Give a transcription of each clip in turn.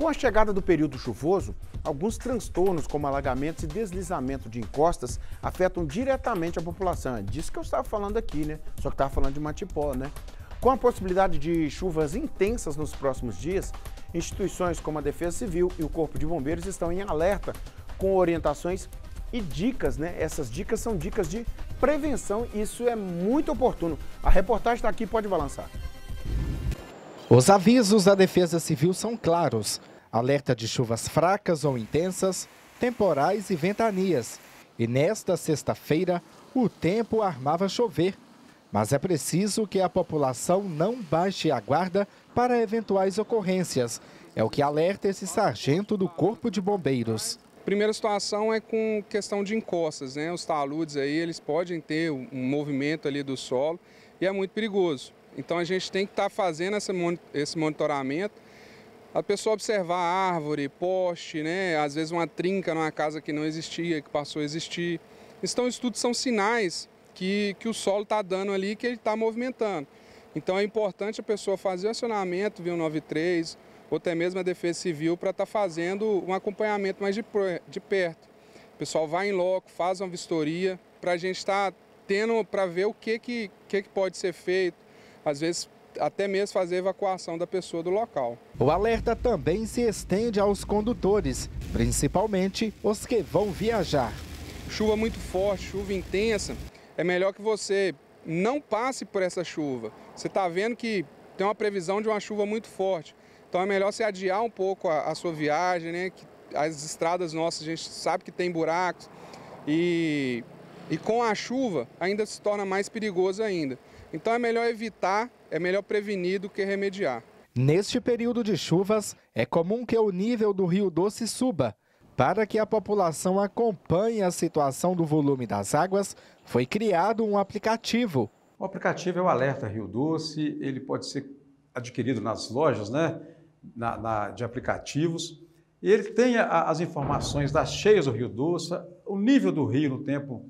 Com a chegada do período chuvoso, alguns transtornos como alagamentos e deslizamento de encostas afetam diretamente a população. É disso que eu estava falando aqui, né? Só que estava falando de Matipó, né? Com a possibilidade de chuvas intensas nos próximos dias, instituições como a Defesa Civil e o Corpo de Bombeiros estão em alerta com orientações e dicas, né? Essas dicas são dicas de prevenção e isso é muito oportuno. A reportagem está aqui, pode balançar. Os avisos da Defesa Civil são claros. Alerta de chuvas fracas ou intensas, temporais e ventanias. E nesta sexta-feira, o tempo armava chover. Mas é preciso que a população não baixe a guarda para eventuais ocorrências. É o que alerta esse sargento do Corpo de Bombeiros. Primeira situação é com questão de encostas, né? Os taludes aí, eles podem ter um movimento ali do solo e é muito perigoso. Então a gente tem que estar tá fazendo esse monitoramento, a pessoa observar árvore, poste, né? às vezes uma trinca numa casa que não existia, que passou a existir. Então isso tudo são sinais que, que o solo está dando ali, que ele está movimentando. Então é importante a pessoa fazer o acionamento via 93, ou até mesmo a Defesa Civil, para estar tá fazendo um acompanhamento mais de, de perto. O pessoal vai em loco, faz uma vistoria, para a gente estar tá tendo, para ver o que, que, que pode ser feito, às vezes até mesmo fazer evacuação da pessoa do local. O alerta também se estende aos condutores, principalmente os que vão viajar. Chuva muito forte, chuva intensa, é melhor que você não passe por essa chuva. Você está vendo que tem uma previsão de uma chuva muito forte. Então é melhor você adiar um pouco a, a sua viagem, né? Que as estradas nossas a gente sabe que tem buracos e, e com a chuva ainda se torna mais perigoso ainda. Então é melhor evitar, é melhor prevenir do que remediar. Neste período de chuvas, é comum que o nível do Rio Doce suba. Para que a população acompanhe a situação do volume das águas, foi criado um aplicativo. O aplicativo é o Alerta Rio Doce, ele pode ser adquirido nas lojas né, na, na, de aplicativos. E ele tem a, as informações das cheias do Rio Doce, o nível do rio no tempo,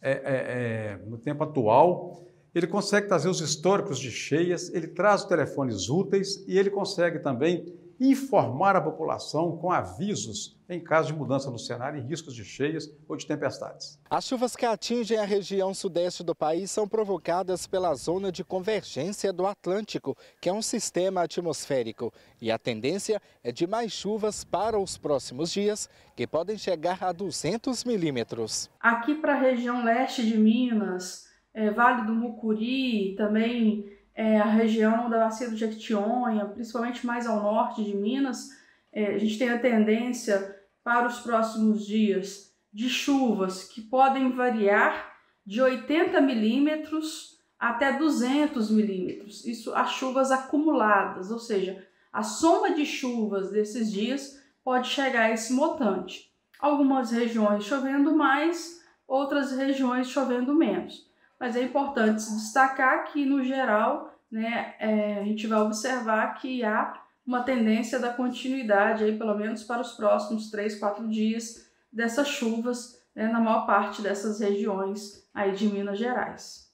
é, é, é, no tempo atual ele consegue trazer os históricos de cheias, ele traz os telefones úteis e ele consegue também informar a população com avisos em caso de mudança no cenário e riscos de cheias ou de tempestades. As chuvas que atingem a região sudeste do país são provocadas pela zona de convergência do Atlântico, que é um sistema atmosférico. E a tendência é de mais chuvas para os próximos dias, que podem chegar a 200 milímetros. Aqui para a região leste de Minas, é, Vale do Mucuri, também é, a região da Bacia do Jequitinhonha, principalmente mais ao norte de Minas, é, a gente tem a tendência para os próximos dias de chuvas que podem variar de 80 milímetros até 200 milímetros. Isso as chuvas acumuladas, ou seja, a soma de chuvas desses dias pode chegar a esse montante. Algumas regiões chovendo mais, outras regiões chovendo menos mas é importante destacar que, no geral, né, é, a gente vai observar que há uma tendência da continuidade, aí, pelo menos para os próximos 3, 4 dias, dessas chuvas né, na maior parte dessas regiões aí de Minas Gerais.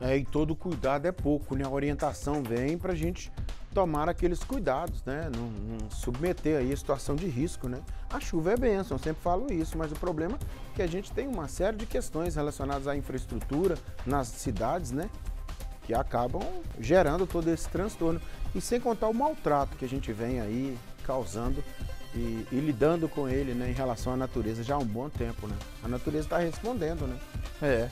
É, e todo cuidado é pouco, né? A orientação vem para a gente tomar aqueles cuidados, né? Não, não, submeter aí a situação de risco, né? A chuva é bênção, eu sempre falo isso, mas o problema é que a gente tem uma série de questões relacionadas à infraestrutura nas cidades, né? Que acabam gerando todo esse transtorno. E sem contar o maltrato que a gente vem aí causando e, e lidando com ele, né? Em relação à natureza já há um bom tempo, né? A natureza está respondendo, né? É.